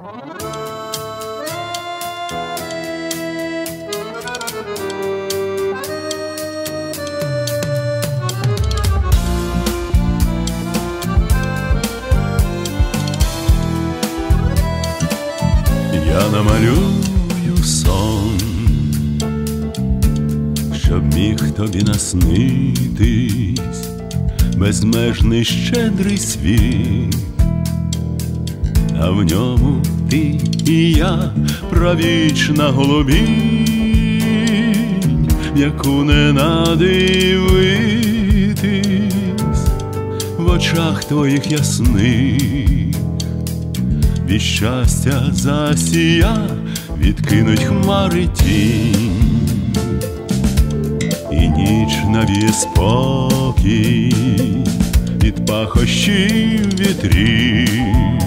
Я намалюю сон, щоб міг тобі наснитись безмежний щедрий світ, а в ньому ти і я правічна голубінь, яку не надивитись. В очах твоїх ясних від щастя засія, відкинуть хмари тінь, і ніч навіє спокій від пахощів вітрів,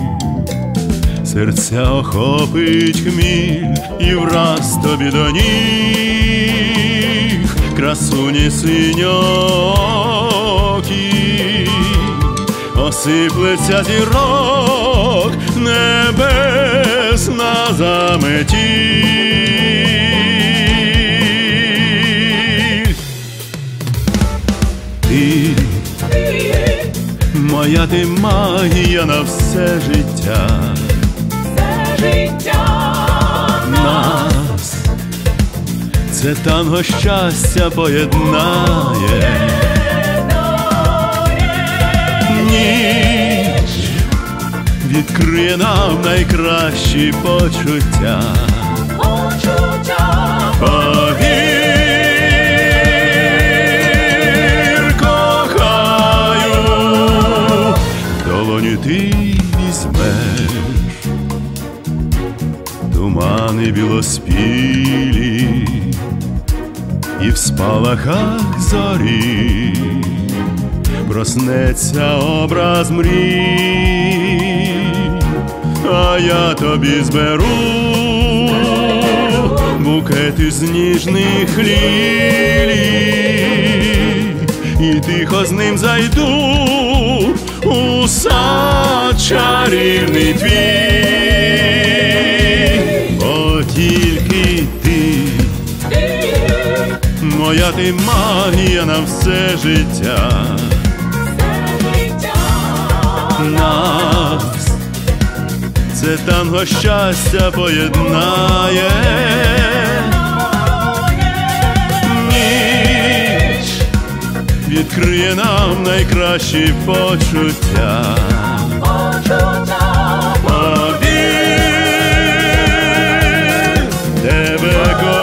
серця охопить хміль і враз тобі до ніг красуні синьокі, осиплеться зірок небесна заметіль. Ти, моя ти магія на все життя це танго щастя поєднає. Ніч відкриє нам найкращі почуття. Повір, кохаю, долоні ти візьмеш тумани білоспілі, і в спалахах зорі. Проснеться образ мрій, а я тобі зберу букети з ніжних лілій, і тихо з ним зайду у сад чарівний твій, Моя ти магія на все життя нас, це танго щастя поєднає. Ніч відкриє нам найкращі почуття. почуття, тебе кохаю.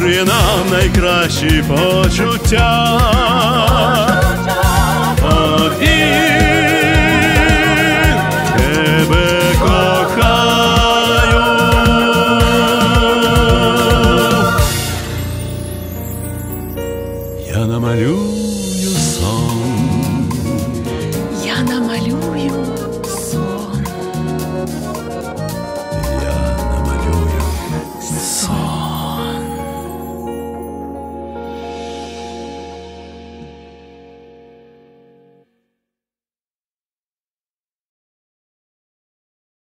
дарує нам найкращі почуття. Тебе кохаю. Я намалюю сон.